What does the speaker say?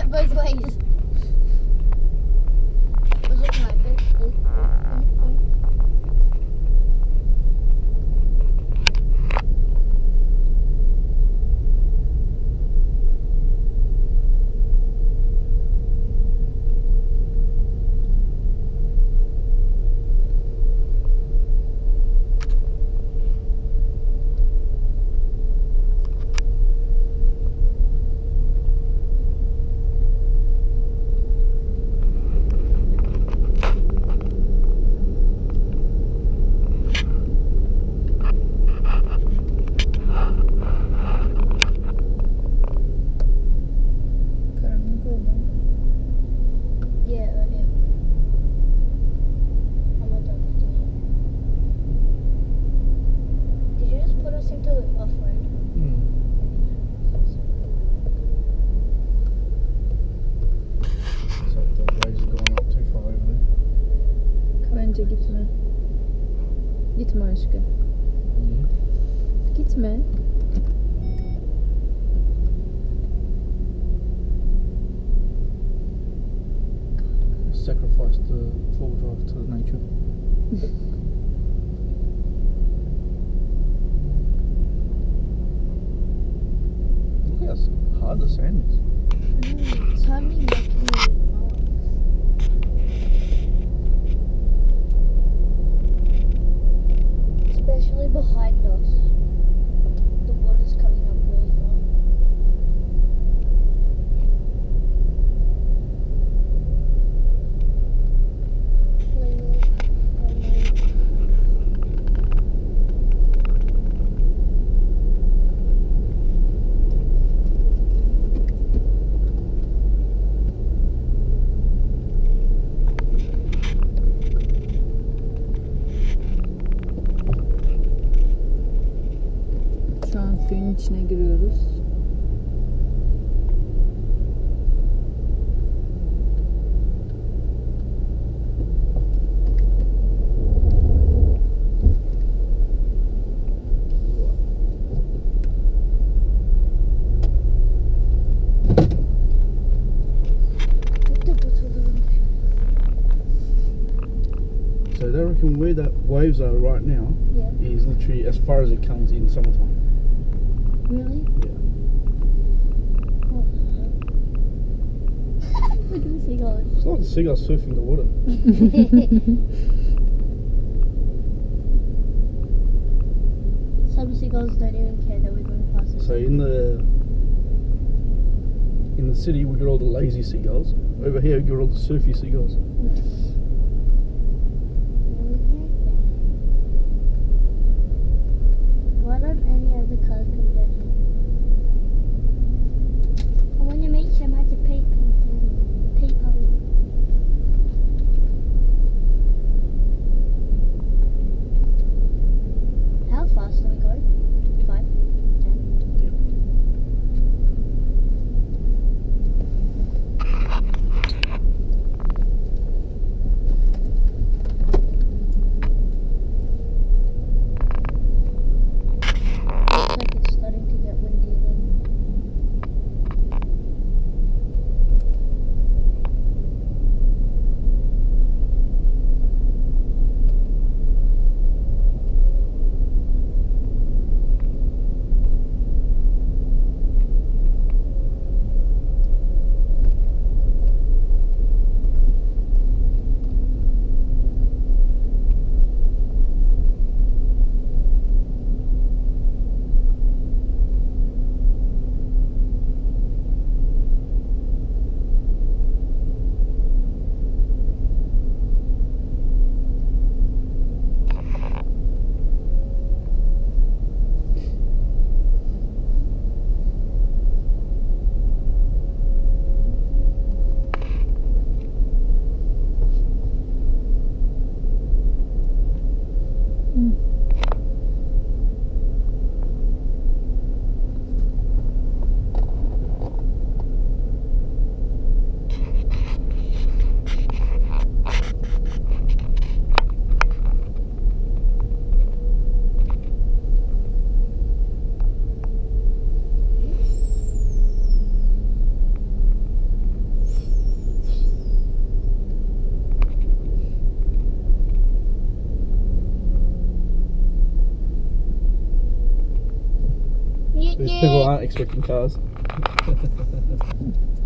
both ways. Aşkım. Yeah. Gitme. Sacrifice the four drive to the nature. Look how hard the sand is. Mm, içine giriyoruz. Çok da batılırmış. So they reckon where that waves are right now Yeah. is literally as far as it comes in summertime. Really? Yeah. What the? Look at the seagulls. It's like the seagulls surfing the water. Some seagulls don't even care that we're going past this. So in the in the city we got all the lazy seagulls. Over here we got all the surfy seagulls. People aren't expecting cars.